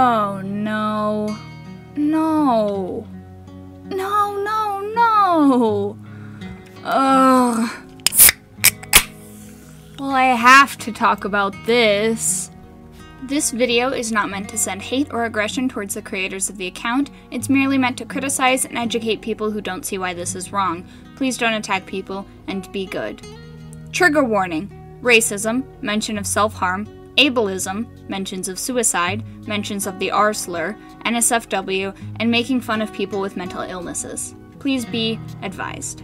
Oh no. No. No, no, no. Ugh. Well, I have to talk about this. This video is not meant to send hate or aggression towards the creators of the account. It's merely meant to criticize and educate people who don't see why this is wrong. Please don't attack people and be good. Trigger warning racism, mention of self harm, ableism, mentions of suicide, mentions of the R slur, NSFW, and making fun of people with mental illnesses. Please be advised.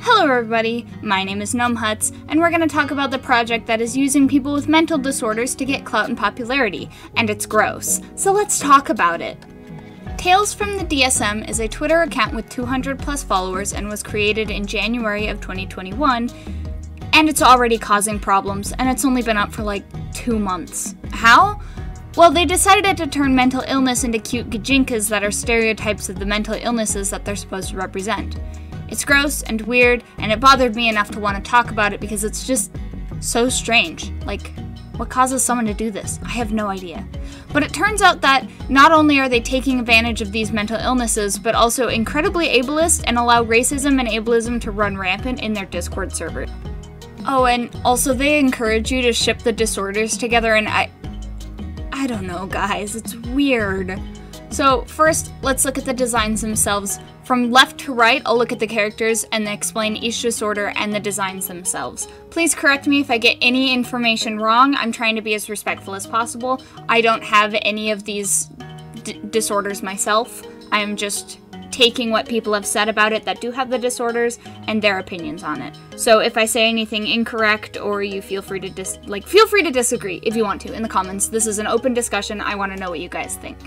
Hello, everybody. My name is Gnomehuts, and we're going to talk about the project that is using people with mental disorders to get clout and popularity, and it's gross. So let's talk about it. Tales from the DSM is a Twitter account with 200 plus followers and was created in January of 2021, and it's already causing problems, and it's only been up for like two months. How? Well, they decided to turn mental illness into cute gijinkas that are stereotypes of the mental illnesses that they're supposed to represent. It's gross and weird, and it bothered me enough to want to talk about it because it's just so strange. Like, what causes someone to do this? I have no idea. But it turns out that not only are they taking advantage of these mental illnesses, but also incredibly ableist and allow racism and ableism to run rampant in their Discord server. Oh, and also they encourage you to ship the disorders together, and I. I don't know, guys. It's weird. So, first, let's look at the designs themselves. From left to right, I'll look at the characters and explain each disorder and the designs themselves. Please correct me if I get any information wrong. I'm trying to be as respectful as possible. I don't have any of these disorders myself. I'm just taking what people have said about it that do have the disorders and their opinions on it. So if I say anything incorrect or you feel free to dis- like feel free to disagree if you want to in the comments. This is an open discussion. I want to know what you guys think.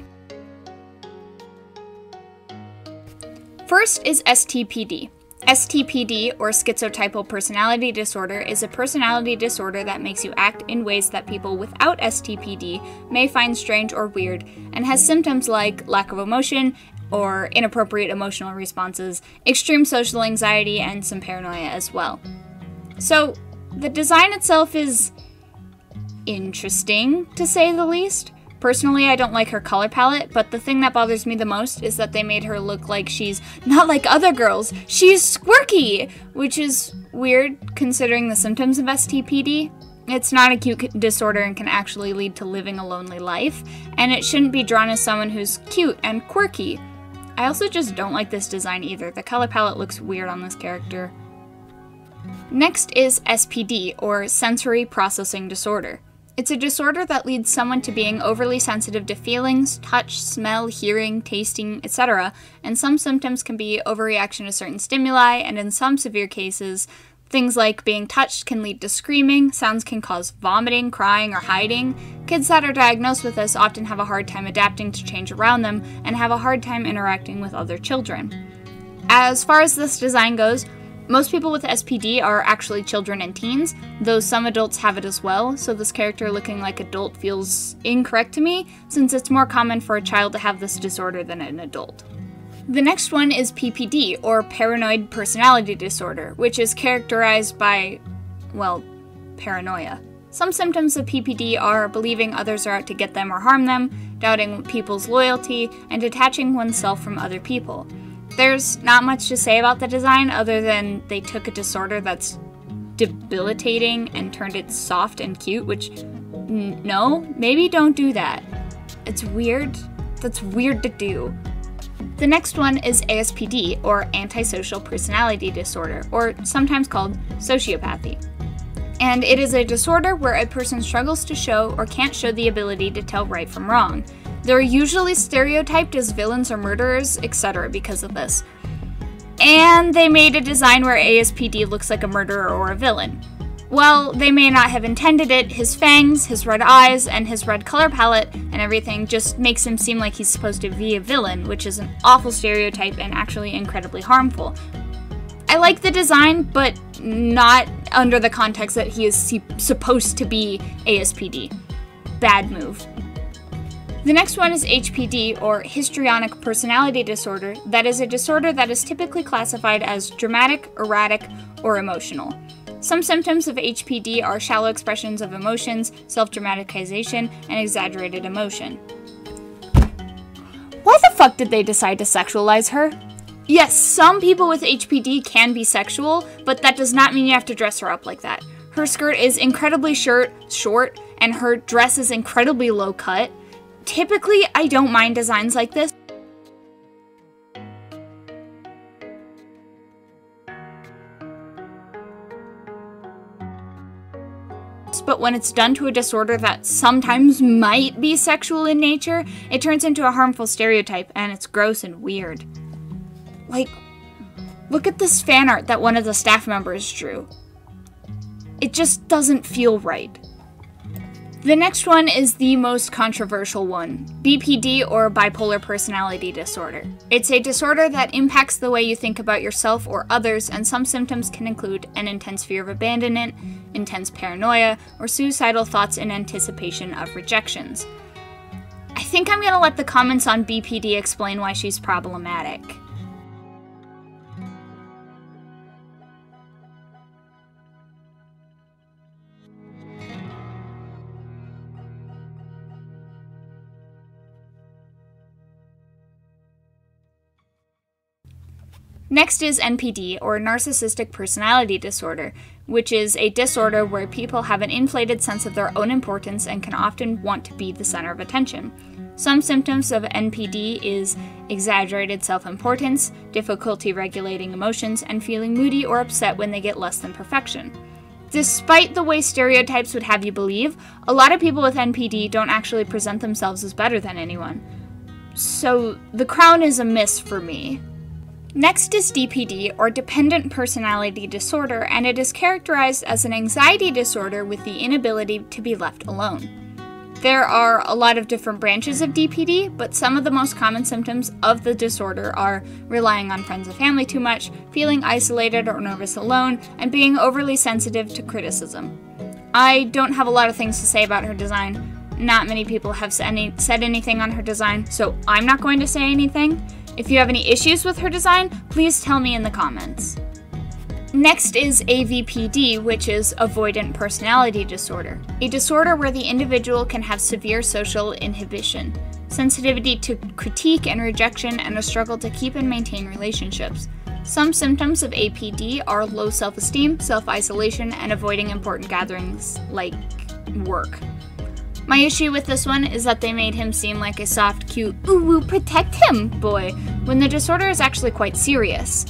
First is STPD. STPD, or schizotypal personality disorder, is a personality disorder that makes you act in ways that people without STPD may find strange or weird, and has symptoms like lack of emotion or inappropriate emotional responses, extreme social anxiety, and some paranoia as well. So, the design itself is interesting, to say the least. Personally, I don't like her color palette, but the thing that bothers me the most is that they made her look like she's not like other girls. She's squirky, which is weird considering the symptoms of STPD. It's not a cute disorder and can actually lead to living a lonely life, and it shouldn't be drawn as someone who's cute and quirky. I also just don't like this design either. The color palette looks weird on this character. Next is SPD, or Sensory Processing Disorder. It's a disorder that leads someone to being overly sensitive to feelings, touch, smell, hearing, tasting, etc., and some symptoms can be overreaction to certain stimuli, and in some severe cases, things like being touched can lead to screaming, sounds can cause vomiting, crying, or hiding. Kids that are diagnosed with this often have a hard time adapting to change around them and have a hard time interacting with other children. As far as this design goes, most people with SPD are actually children and teens, though some adults have it as well, so this character looking like adult feels incorrect to me, since it's more common for a child to have this disorder than an adult. The next one is PPD, or Paranoid Personality Disorder, which is characterized by, well, paranoia. Some symptoms of PPD are believing others are out to get them or harm them, doubting people's loyalty, and detaching oneself from other people. There's not much to say about the design other than they took a disorder that's debilitating and turned it soft and cute, which, no, maybe don't do that. It's weird. That's weird to do. The next one is ASPD, or Antisocial Personality Disorder, or sometimes called sociopathy. And it is a disorder where a person struggles to show or can't show the ability to tell right from wrong. They're usually stereotyped as villains or murderers, etc., because of this. And they made a design where ASPD looks like a murderer or a villain. Well, they may not have intended it, his fangs, his red eyes, and his red color palette and everything just makes him seem like he's supposed to be a villain, which is an awful stereotype and actually incredibly harmful. I like the design, but not under the context that he is supposed to be ASPD. Bad move. The next one is HPD, or histrionic personality disorder, that is a disorder that is typically classified as dramatic, erratic, or emotional. Some symptoms of HPD are shallow expressions of emotions, self dramatization, and exaggerated emotion. Why the fuck did they decide to sexualize her? Yes, some people with HPD can be sexual, but that does not mean you have to dress her up like that. Her skirt is incredibly short, short, and her dress is incredibly low cut. Typically, I don't mind designs like this. But when it's done to a disorder that sometimes might be sexual in nature, it turns into a harmful stereotype and it's gross and weird. Like, look at this fan art that one of the staff members drew. It just doesn't feel right. The next one is the most controversial one BPD or bipolar personality disorder. It's a disorder that impacts the way you think about yourself or others, and some symptoms can include an intense fear of abandonment, intense paranoia, or suicidal thoughts in anticipation of rejections. I think I'm gonna let the comments on BPD explain why she's problematic. Next is NPD, or Narcissistic Personality Disorder, which is a disorder where people have an inflated sense of their own importance and can often want to be the center of attention. Some symptoms of NPD is exaggerated self-importance, difficulty regulating emotions, and feeling moody or upset when they get less than perfection. Despite the way stereotypes would have you believe, a lot of people with NPD don't actually present themselves as better than anyone. So, the crown is a miss for me. Next is DPD, or Dependent Personality Disorder, and it is characterized as an anxiety disorder with the inability to be left alone. There are a lot of different branches of DPD, but some of the most common symptoms of the disorder are relying on friends and family too much, feeling isolated or nervous alone, and being overly sensitive to criticism. I don't have a lot of things to say about her design. Not many people have said anything on her design, so I'm not going to say anything. If you have any issues with her design, please tell me in the comments. Next is AVPD, which is Avoidant Personality Disorder, a disorder where the individual can have severe social inhibition, sensitivity to critique and rejection, and a struggle to keep and maintain relationships. Some symptoms of APD are low self esteem, self isolation, and avoiding important gatherings like work. My issue with this one is that they made him seem like a soft, cute, ooh, protect him boy, when the disorder is actually quite serious.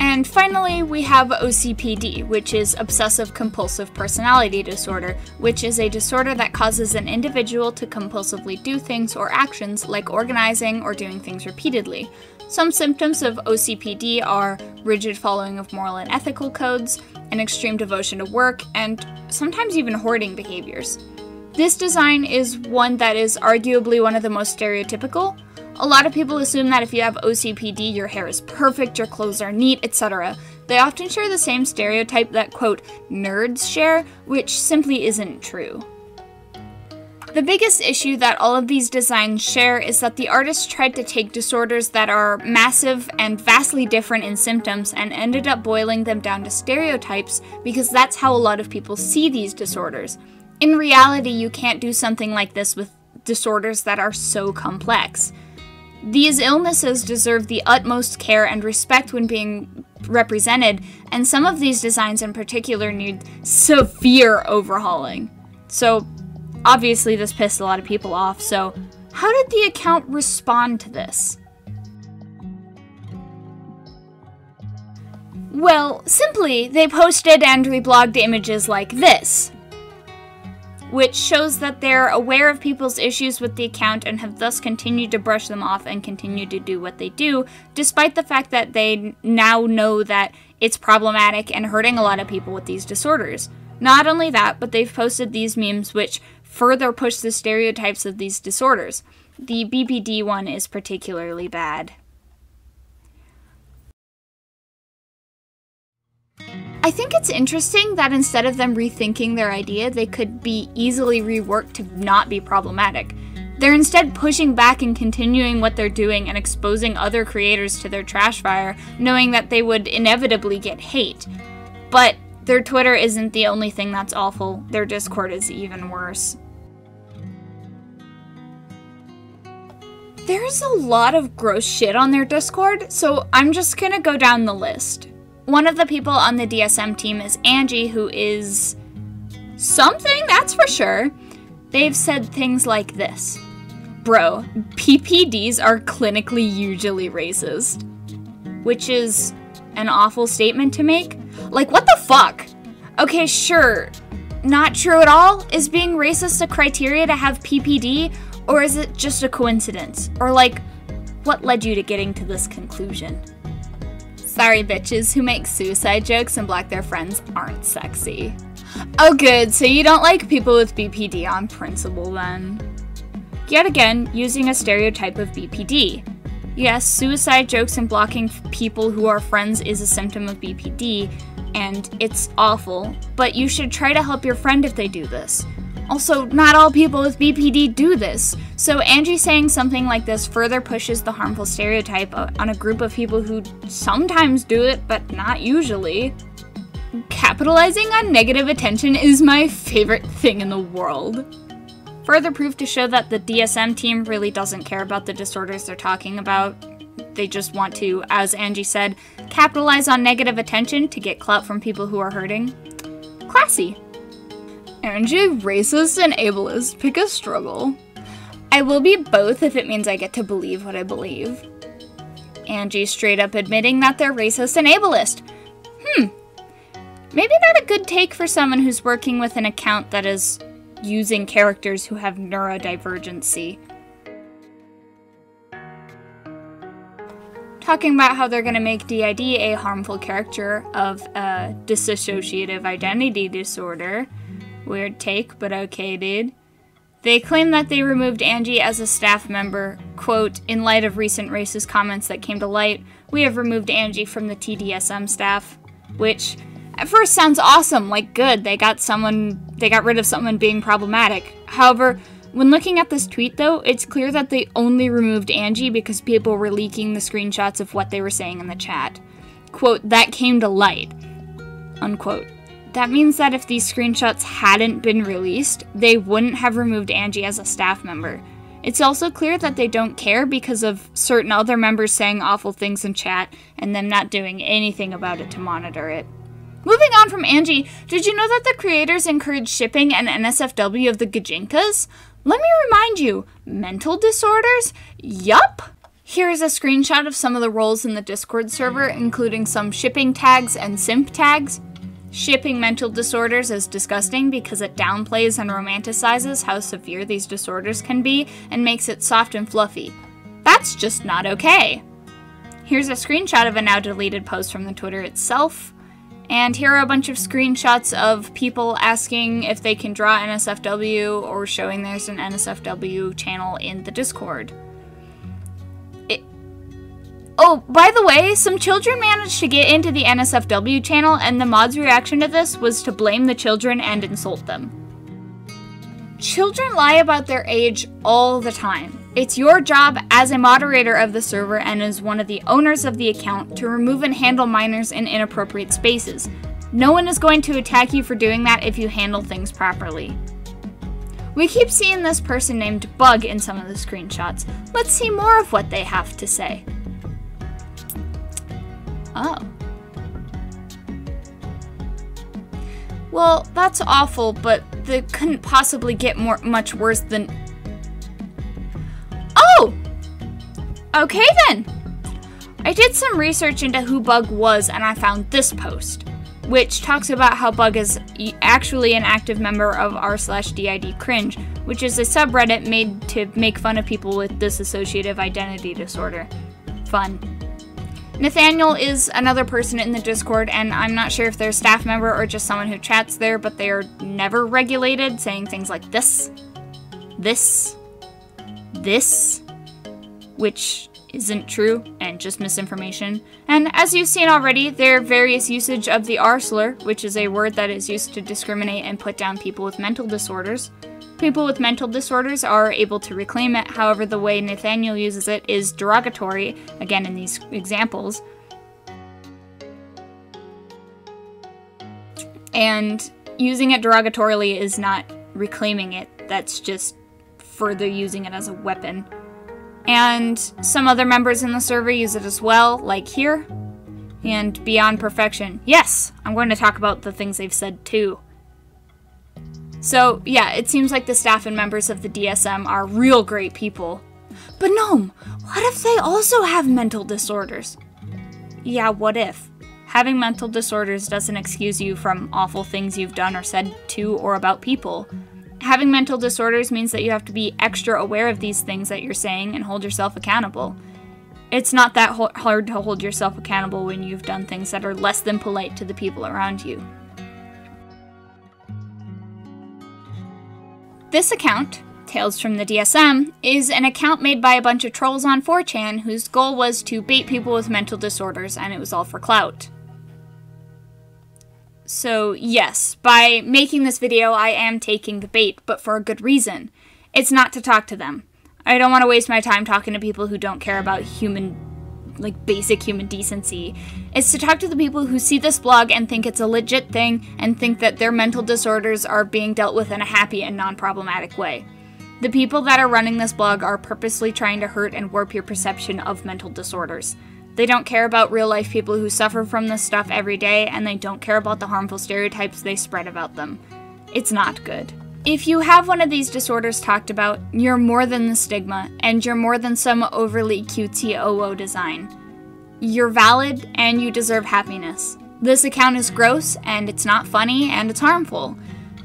And finally, we have OCPD, which is Obsessive Compulsive Personality Disorder, which is a disorder that causes an individual to compulsively do things or actions like organizing or doing things repeatedly. Some symptoms of OCPD are rigid following of moral and ethical codes, an extreme devotion to work, and sometimes even hoarding behaviors. This design is one that is arguably one of the most stereotypical. A lot of people assume that if you have OCPD, your hair is perfect, your clothes are neat, etc. They often share the same stereotype that, quote, nerds share, which simply isn't true. The biggest issue that all of these designs share is that the artists tried to take disorders that are massive and vastly different in symptoms and ended up boiling them down to stereotypes because that's how a lot of people see these disorders. In reality, you can't do something like this with disorders that are so complex. These illnesses deserve the utmost care and respect when being represented, and some of these designs in particular need severe overhauling. So, obviously, this pissed a lot of people off, so how did the account respond to this? Well, simply, they posted and reblogged images like this which shows that they're aware of people's issues with the account and have thus continued to brush them off and continue to do what they do, despite the fact that they now know that it's problematic and hurting a lot of people with these disorders. Not only that, but they've posted these memes which further push the stereotypes of these disorders. The BPD one is particularly bad. I think it's interesting that instead of them rethinking their idea, they could be easily reworked to not be problematic. They're instead pushing back and continuing what they're doing and exposing other creators to their trash fire, knowing that they would inevitably get hate. But their Twitter isn't the only thing that's awful, their Discord is even worse. There's a lot of gross shit on their Discord, so I'm just gonna go down the list. One of the people on the DSM team is Angie, who is something, that's for sure. They've said things like this Bro, PPDs are clinically usually racist. Which is an awful statement to make. Like, what the fuck? Okay, sure. Not true at all? Is being racist a criteria to have PPD? Or is it just a coincidence? Or, like, what led you to getting to this conclusion? Sorry, bitches who make suicide jokes and block their friends aren't sexy. Oh, good, so you don't like people with BPD on principle then. Yet again, using a stereotype of BPD. Yes, suicide jokes and blocking people who are friends is a symptom of BPD, and it's awful, but you should try to help your friend if they do this. Also, not all people with BPD do this, so Angie saying something like this further pushes the harmful stereotype on a group of people who sometimes do it, but not usually. Capitalizing on negative attention is my favorite thing in the world. Further proof to show that the DSM team really doesn't care about the disorders they're talking about. They just want to, as Angie said, capitalize on negative attention to get clout from people who are hurting. Classy. Angie, racist and ableist, pick a struggle. I will be both if it means I get to believe what I believe. Angie straight up admitting that they're racist and ableist. Hmm. Maybe not a good take for someone who's working with an account that is using characters who have neurodivergency. Talking about how they're going to make DID a harmful character of a dissociative identity disorder. Weird take, but okay, dude. They claim that they removed Angie as a staff member. Quote, in light of recent racist comments that came to light, we have removed Angie from the TDSM staff. Which, at first sounds awesome, like good, they got someone, they got rid of someone being problematic. However, when looking at this tweet though, it's clear that they only removed Angie because people were leaking the screenshots of what they were saying in the chat. Quote, that came to light. Unquote. That means that if these screenshots hadn't been released, they wouldn't have removed Angie as a staff member. It's also clear that they don't care because of certain other members saying awful things in chat and them not doing anything about it to monitor it. Moving on from Angie, did you know that the creators encourage shipping and NSFW of the Gijinkas? Let me remind you, mental disorders? Yup! Here is a screenshot of some of the roles in the Discord server, including some shipping tags and simp tags. Shipping mental disorders is disgusting because it downplays and romanticizes how severe these disorders can be and makes it soft and fluffy. That's just not okay. Here's a screenshot of a now deleted post from the Twitter itself. And here are a bunch of screenshots of people asking if they can draw NSFW or showing there's an NSFW channel in the Discord. Oh, by the way, some children managed to get into the NSFW channel, and the mod's reaction to this was to blame the children and insult them. Children lie about their age all the time. It's your job as a moderator of the server and as one of the owners of the account to remove and handle minors in inappropriate spaces. No one is going to attack you for doing that if you handle things properly. We keep seeing this person named Bug in some of the screenshots. Let's see more of what they have to say. Oh. Well, that's awful, but they couldn't possibly get more much worse than Oh! Okay then! I did some research into who Bug was and I found this post, which talks about how Bug is actually an active member of r slash DID cringe, which is a subreddit made to make fun of people with dissociative identity disorder. Fun. Nathaniel is another person in the Discord, and I'm not sure if they're a staff member or just someone who chats there, but they are never regulated, saying things like this, this, this, which isn't true and just misinformation. And as you've seen already, their various usage of the R slur, which is a word that is used to discriminate and put down people with mental disorders. People with mental disorders are able to reclaim it, however, the way Nathaniel uses it is derogatory, again in these examples. And using it derogatorily is not reclaiming it, that's just further using it as a weapon And some other members in the server use it as well, like here. And Beyond Perfection. Yes, I'm going to talk about the things they've said too. So, yeah, it seems like the staff and members of the DSM are real great people. But Gnome, what if they also have mental disorders? Yeah, what if? Having mental disorders doesn't excuse you from awful things you've done or said to or about people. Having mental disorders means that you have to be extra aware of these things that you're saying and hold yourself accountable. It's not that hard to hold yourself accountable when you've done things that are less than polite to the people around you. This account, Tales from the DSM, is an account made by a bunch of trolls on 4chan whose goal was to bait people with mental disorders, and it was all for clout. So, yes, by making this video, I am taking the bait, but for a good reason. It's not to talk to them. I don't want to waste my time talking to people who don't care about human like basic human decency is to talk to the people who see this blog and think it's a legit thing and think that their mental disorders are being dealt with in a happy and non problematic way. The people that are running this blog are purposely trying to hurt and warp your perception of mental disorders. They don't care about real life people who suffer from this stuff every day, and they don't care about the harmful stereotypes they spread about them. It's not good. If you have one of these disorders talked about, you're more than the stigma, and you're more than some overly cutesy OO design. You're valid, and you deserve happiness. This account is gross, and it's not funny, and it's harmful.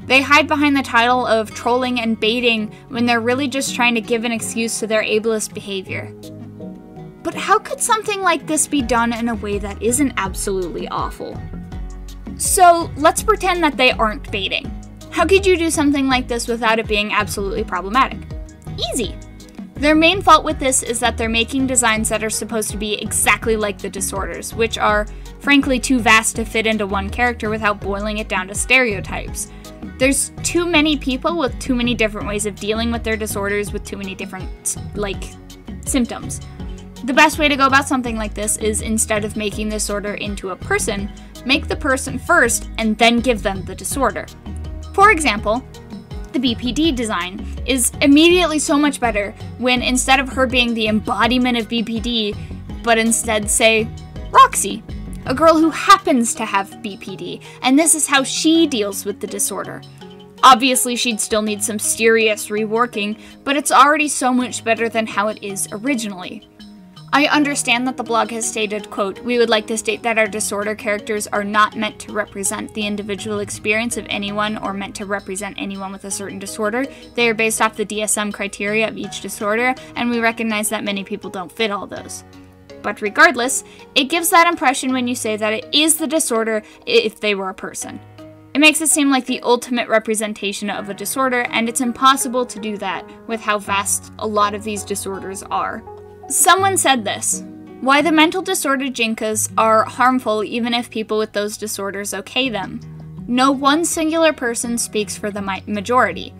They hide behind the title of trolling and baiting when they're really just trying to give an excuse to their ableist behavior. But how could something like this be done in a way that isn't absolutely awful? So let's pretend that they aren't baiting. How could you do something like this without it being absolutely problematic? Easy. Their main fault with this is that they're making designs that are supposed to be exactly like the disorders, which are, frankly, too vast to fit into one character without boiling it down to stereotypes. There's too many people with too many different ways of dealing with their disorders with too many different, like, symptoms. The best way to go about something like this is instead of making the disorder into a person, make the person first and then give them the disorder. For example, the BPD design is immediately so much better when instead of her being the embodiment of BPD, but instead say Roxy, a girl who happens to have BPD, and this is how she deals with the disorder. Obviously, she'd still need some serious reworking, but it's already so much better than how it is originally. I understand that the blog has stated, quote, we would like to state that our disorder characters are not meant to represent the individual experience of anyone or meant to represent anyone with a certain disorder. They are based off the DSM criteria of each disorder, and we recognize that many people don't fit all those. But regardless, it gives that impression when you say that it is the disorder if they were a person. It makes it seem like the ultimate representation of a disorder, and it's impossible to do that with how vast a lot of these disorders are. Someone said this why the mental disorder jinkas are harmful even if people with those disorders okay them. No one singular person speaks for the majority.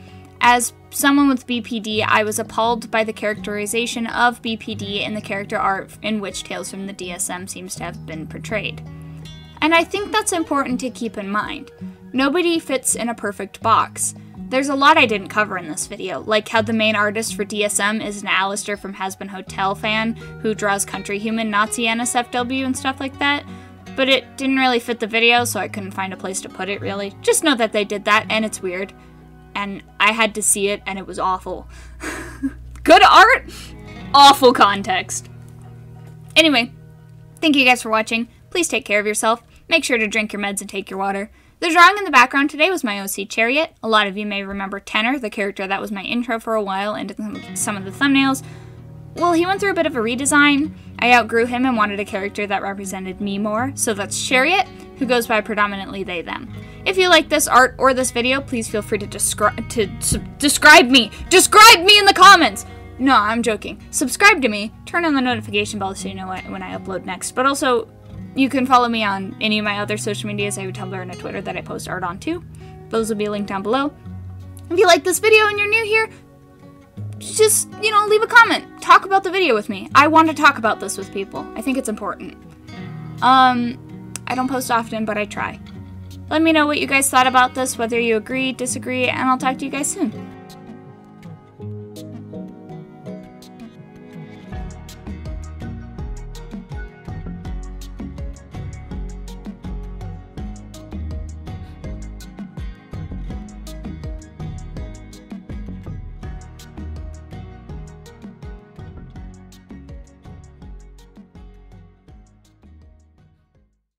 As someone with BPD, I was appalled by the characterization of BPD in the character art in which Tales from the DSM seems to have been portrayed. And I think that's important to keep in mind. Nobody fits in a perfect box. There's a lot I didn't cover in this video, like how the main artist for DSM is an Alastor from Hazbin Hotel fan who draws country human Nazi NSFW and stuff like that. But it didn't really fit the video, so I couldn't find a place to put it really. Just know that they did that, and it's weird. And I had to see it, and it was awful. Good art, awful context. Anyway, thank you guys for watching. Please take care of yourself. Make sure to drink your meds and take your water. The drawing in the background today was my OC Chariot. A lot of you may remember Tenor, the character that was my intro for a while and some of the thumbnails. Well, he went through a bit of a redesign. I outgrew him and wanted a character that represented me more, so that's Chariot, who goes by predominantly they, them. If you like this art or this video, please feel free to describe to describe me. Describe me in the comments. No, I'm joking. Subscribe to me. Turn on the notification bell so you know when I upload next. But also you can follow me on any of my other social medias. I have a Tumblr and a Twitter that I post art on too. Those will be linked down below. If you like this video and you're new here, just, you know, leave a comment. Talk about the video with me. I want to talk about this with people. I think it's important. Um, I don't post often, but I try. Let me know what you guys thought about this, whether you agree, disagree, and I'll talk to you guys soon.